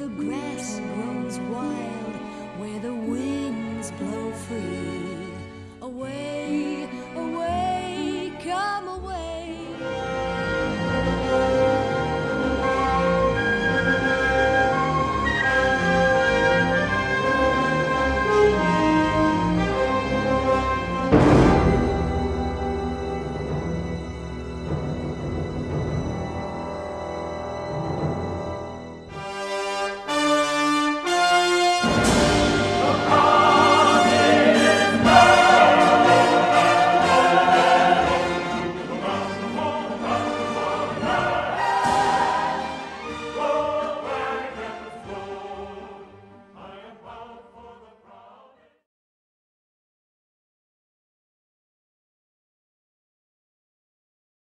the grass grows wild, where the winds blow free away.